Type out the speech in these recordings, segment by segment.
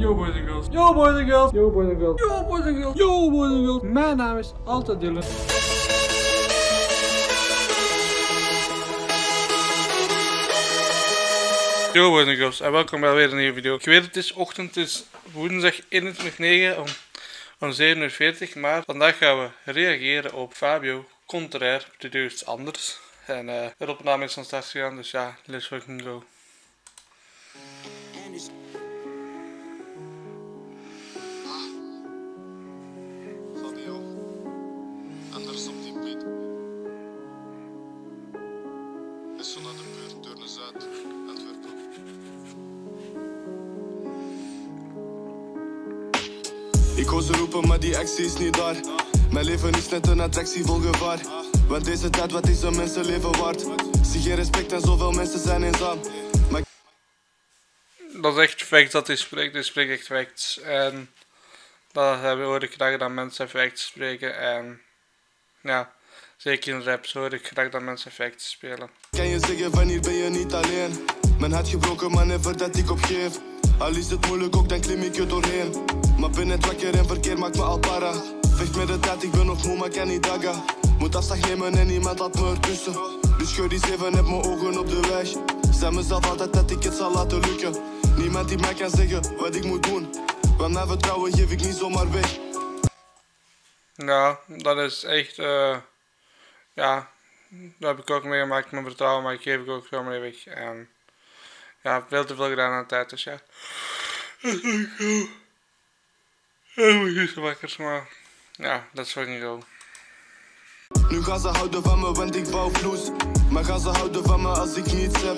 Yo boys and girls. Yo boys and girls. Yo boys and girls. Yo boys and girls. Yo boys and girls. Mijn naam is altijd Dylan. Yo boys and girls en welkom bij weer een nieuwe video. Ik weet het is ochtend, het is woensdag 21.09 om, om 7.40 uur, maar vandaag gaan we reageren op Fabio Contraire. Dit is iets anders. En uh, de opname is van start gegaan, dus ja, let's fucking go. Ik hoor ze roepen, maar die actie is niet daar. Mijn leven is net een attractie vol gevaar. Want deze tijd, wat is een mensenleven waard? Zie geen respect en zoveel mensen zijn eenzaam. Maar Dat is echt facts dat hij spreekt, hij spreekt echt facts. En dat hebben hoor ik graag dat mensen facts spreken. En ja, zeker in raps hoor ik graag dat mensen facts spelen. kan je zeggen, van hier ben je niet alleen. Mijn hart gebroken, maar never dat ik opgeef. Al is het moeilijk ook, dan klim ik er doorheen. Maar ben net wakker en verkeer maakt me al para. Vecht met de tijd, ik ben nog moe, maar kan niet dagga. Moet afslag nemen en niemand laat me ertussen. Dus scheur die zeven, heb mijn ogen op de weg. Zeg mezelf altijd dat ik het zal laten lukken. Niemand die mij kan zeggen wat ik moet doen. Want mijn vertrouwen geef ik niet zomaar weg. Ja, dat is echt, eh ja, dat heb ik ook meegemaakt met vertrouwen, maar ik geef ik ook zo mee weg. En ja, veel te veel gedaan aan de tijd, dus ja. Ik is wakker, maar ja, dat is fucking go. Nu gaan ze houden van me, want ik wou vloes. Maar gaan ze houden van me als ik niets heb?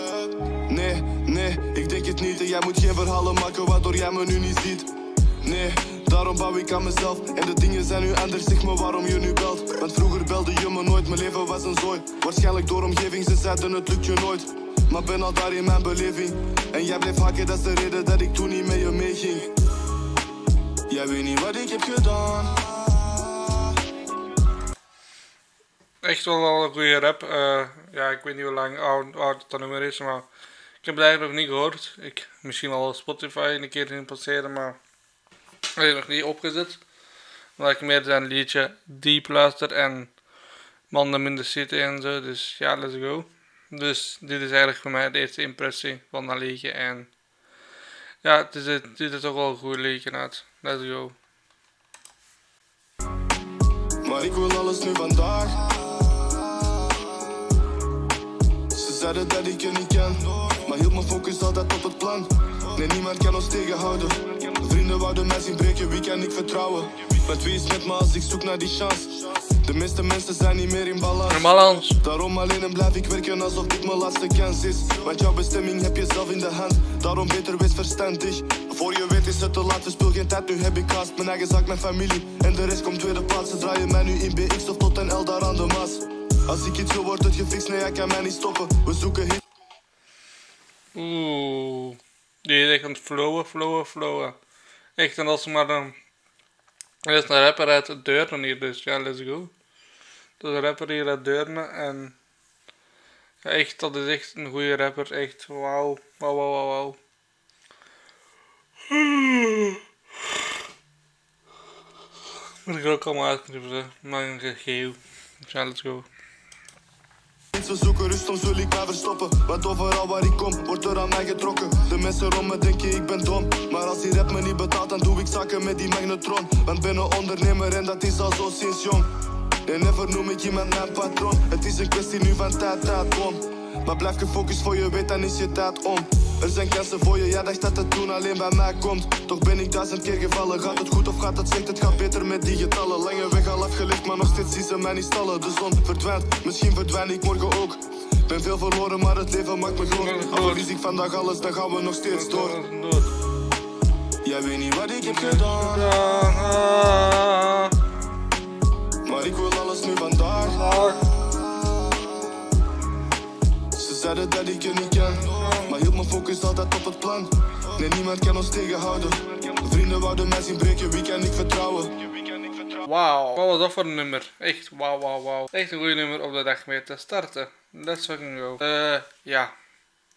Nee, nee, ik denk het niet. En jij moet geen verhalen maken waardoor jij me nu niet ziet. Nee, daarom bouw ik aan mezelf. En de dingen zijn nu anders, zeg me waarom je nu belt. Want vroeger belde je me nooit, mijn leven was een zooi. Waarschijnlijk door omgeving, ze zeiden het lukt je nooit. Maar ben al daar in mijn beleving. En jij bleef haken, dat is de reden dat ik toen niet met je meeging. Jij weet niet wat ik heb gedaan. Echt wel een goede rap. Eh, ja, ik weet niet hoe lang oud, dat nummer is, maar ik heb het eigenlijk nog niet gehoord. Ik misschien al Spotify een keer in passeren, maar heb nog niet opgezet. Omdat ik meer zijn liedje Deep luister en Mannen in the City en zo. Dus ja, let's go. Dus dit is eigenlijk voor mij de eerste impressie van dat liedje. En ja, het is, het er toch wel een goed liedje uit. Let's go. Maar ik wil alles nu vandaag. Ze zeiden dat ik je niet ken, maar hield mijn focus altijd op het plan. Nee, niemand kan ons tegenhouden. Vrienden wouden mij zien breken, wie kan ik vertrouwen? Met wie is met me als ik zoek naar die chance? De meeste mensen zijn niet meer in balans. Normaal Hans. Daarom alleen en blijf ik werken alsof dit mijn laatste kans is. Want jouw bestemming heb je zelf in de hand. Daarom beter wees verstandig. Voor je weet is het te laat, verspil geen tijd. Nu heb ik haast. Mijn eigen zaak, mijn familie. En de rest komt tweede plaats. Ze draaien mij nu in BX of tot NL daar aan de Maas. Als ik iets wil, wordt het gefixt. Nee, jij kan mij niet stoppen. We zoeken hit. Oeh, die is echt aan het flowen, flowen, flowen. Echt, en als ze maar een... Er is een rapper uit Deurne hier, dus ja, let's go. Dat is een rapper hier uit Deurne en... Echt, dat is echt een goede rapper, echt, wauw, wauw, wauw, wauw, wauw. Moet ik er ook allemaal uitknippen, maar een. Ja, let's go. Ze zoeken rust, soms wil ik mij verstoppen. Want overal waar ik kom, wordt er aan mij getrokken. De mensen rond me denken ik ben dom. Maar als die rap me niet betaalt, dan doe ik zaken met die magnetron. Want ben een ondernemer en dat is al zo sinds jong. En never noem ik iemand mijn patroon. Het is een kwestie nu van tijd, tijd, bom. Maar blijf gefocust voor je weet, dan is je tijd om. Er zijn kansen voor je, jij dacht dat het toen alleen bij mij komt. Toch ben ik duizend keer gevallen. Gaat het goed of gaat het slecht? Het gaat beter met die getallen. Lange weg al afgelegd, maar nog steeds zien ze mij niet stallen. De zon verdwijnt, misschien verdwijn ik morgen ook. Ben veel verloren, maar het leven maakt me groot. Al verlies ik vandaag alles, dan gaan we nog steeds door. Jij weet niet wat ik heb gedaan, Ah, maar ik wil alles nu vandaag. Ze zeiden dat ik maar hield mijn focus altijd op het plan. Nee, niemand kan ons tegenhouden. Vrienden wouden mij zien breken, wie kan ik vertrouwen? Wauw, wat was dat voor een nummer? Echt, wauw, wauw, wauw. Echt een goede nummer op de dag mee te starten. Let's fucking go. Eh, ja.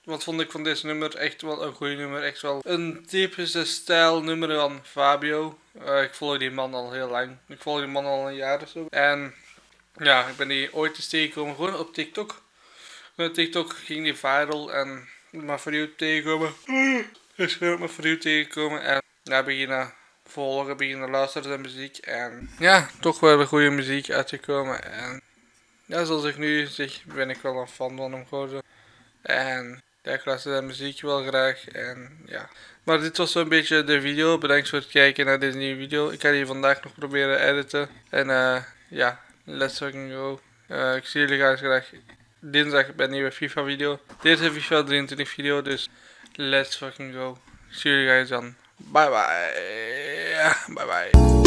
wat vond ik van deze nummer? Echt wel een goede nummer. Echt wel een typische stijl nummer van Fabio. Uh, ik volg die man al heel lang. Ik volg die man al een jaar of zo. En ja, ik ben die ooit eens tegengekomen gewoon op TikTok. Op TikTok ging die viral en voor u tegenkomen. Ik maar voor u tegenkomen en ja, beginnen volgen, beginnen luisteren naar muziek. En ja, toch wel een goede muziek uitgekomen. En ja, zoals ik nu zeg, ben ik wel een fan van hem geworden. En ik luister de muziek wel graag. En ja. Maar dit was zo'n beetje de video. Bedankt voor het kijken naar deze nieuwe video. Ik ga die vandaag nog proberen editen. En uh, ja, let's fucking go. Uh, ik zie jullie graag, graag dinsdag bij een nieuwe FIFA video. Dit is FIFA 23 video, dus let's fucking go. Zie jullie guys dan. Bye bye. Bye bye.